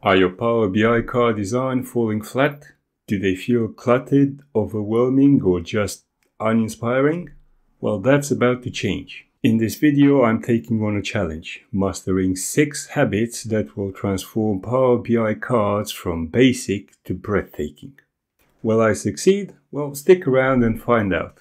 Are your Power BI card design falling flat? Do they feel cluttered, overwhelming, or just uninspiring? Well, that's about to change. In this video, I'm taking on a challenge, mastering 6 habits that will transform Power BI cards from basic to breathtaking. Will I succeed? Well, stick around and find out.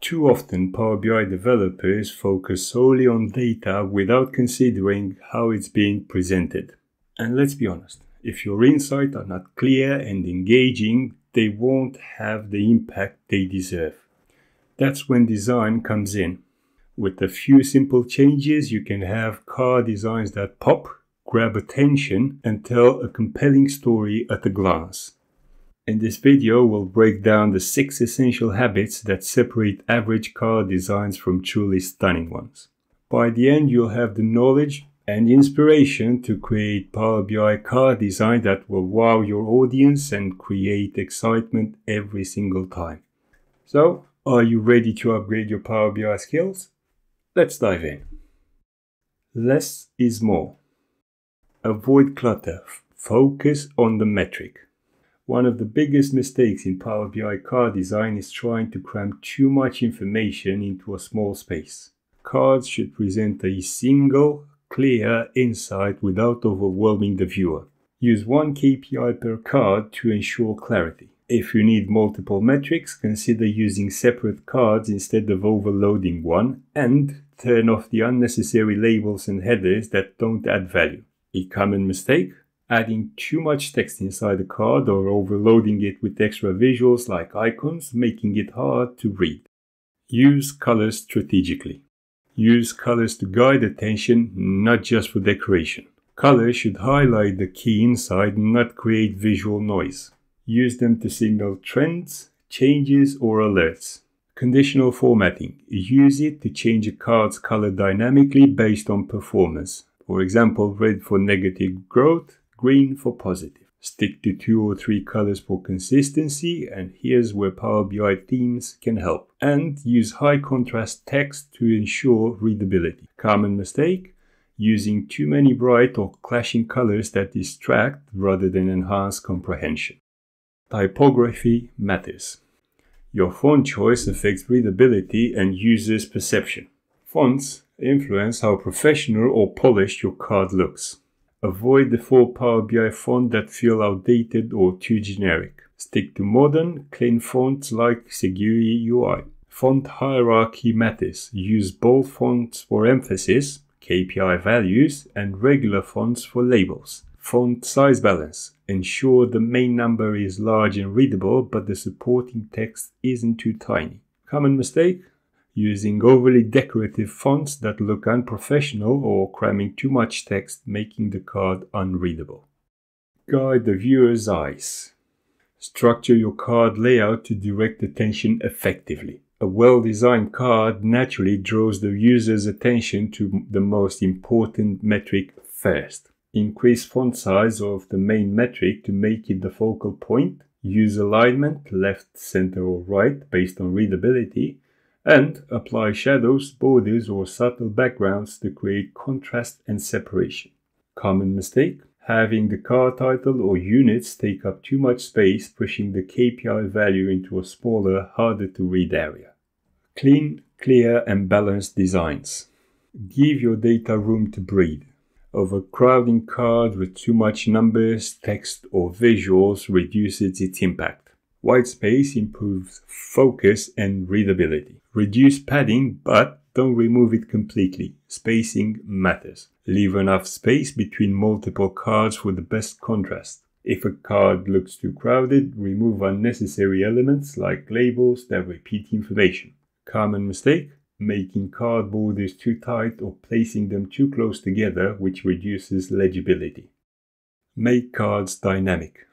Too often, Power BI developers focus solely on data without considering how it's being presented. And let's be honest, if your insights are not clear and engaging, they won't have the impact they deserve. That's when design comes in. With a few simple changes, you can have card designs that pop, grab attention, and tell a compelling story at a glance. In this video, we'll break down the six essential habits that separate average card designs from truly stunning ones. By the end, you'll have the knowledge and inspiration to create Power BI card design that will wow your audience and create excitement every single time. So, are you ready to upgrade your Power BI skills? Let's dive in. Less is more. Avoid clutter. Focus on the metric. One of the biggest mistakes in Power BI card design is trying to cram too much information into a small space. Cards should present a single, clear insight without overwhelming the viewer. Use one KPI per card to ensure clarity. If you need multiple metrics, consider using separate cards instead of overloading one, and turn off the unnecessary labels and headers that don't add value. A common mistake adding too much text inside a card or overloading it with extra visuals like icons, making it hard to read. Use colors strategically. Use colors to guide attention, not just for decoration. Colors should highlight the key insight, not create visual noise. Use them to signal trends, changes, or alerts. Conditional formatting. Use it to change a card's color dynamically based on performance. For example, red for negative growth, green for positive. Stick to two or three colors for consistency, and here's where Power BI themes can help. And use high contrast text to ensure readability. Common mistake using too many bright or clashing colors that distract rather than enhance comprehension. Typography matters. Your font choice affects readability and users' perception. Fonts influence how professional or polished your card looks. Avoid the full Power BI font that feel outdated or too generic. Stick to modern, clean fonts like Segoe UI. Font hierarchy matters. Use bold fonts for emphasis, KPI values, and regular fonts for labels. Font size balance. Ensure the main number is large and readable, but the supporting text isn't too tiny. Common mistake? Using overly decorative fonts that look unprofessional or cramming too much text, making the card unreadable. Guide the viewer's eyes. Structure your card layout to direct attention effectively. A well designed card naturally draws the user's attention to the most important metric first. Increase font size of the main metric to make it the focal point. Use alignment, left, center, or right, based on readability, and apply shadows, borders, or subtle backgrounds to create contrast and separation. Common mistake having the card title or units take up too much space, pushing the KPI value into a smaller, harder to read area. Clean, clear, and balanced designs. Give your data room to breathe. Overcrowding cards with too much numbers, text, or visuals reduces its impact. White space improves focus and readability. Reduce padding, but don't remove it completely. Spacing matters. Leave enough space between multiple cards for the best contrast. If a card looks too crowded, remove unnecessary elements like labels that repeat information. Common mistake making card borders too tight or placing them too close together, which reduces legibility. Make cards dynamic.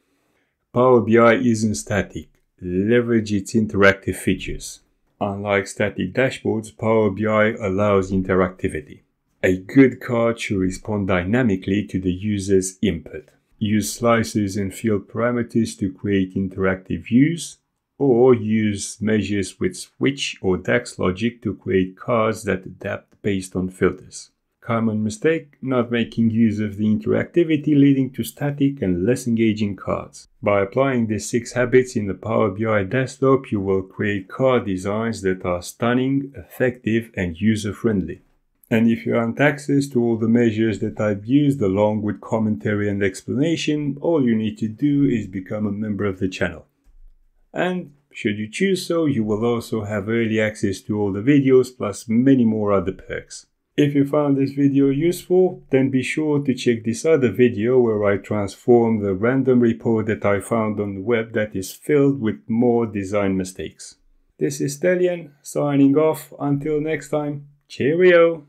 Power BI isn't static. Leverage its interactive features. Unlike static dashboards, Power BI allows interactivity. A good card should respond dynamically to the user's input. Use slicers and field parameters to create interactive views, or use measures with switch or DAX logic to create cards that adapt based on filters. Common mistake, not making use of the interactivity leading to static and less engaging cards. By applying these six habits in the Power BI desktop, you will create card designs that are stunning, effective, and user-friendly. And if you want access to all the measures that I've used along with commentary and explanation, all you need to do is become a member of the channel. And should you choose so, you will also have early access to all the videos plus many more other perks. If you found this video useful, then be sure to check this other video where I transform the random report that I found on the web that is filled with more design mistakes. This is Stelian signing off. Until next time, cheerio!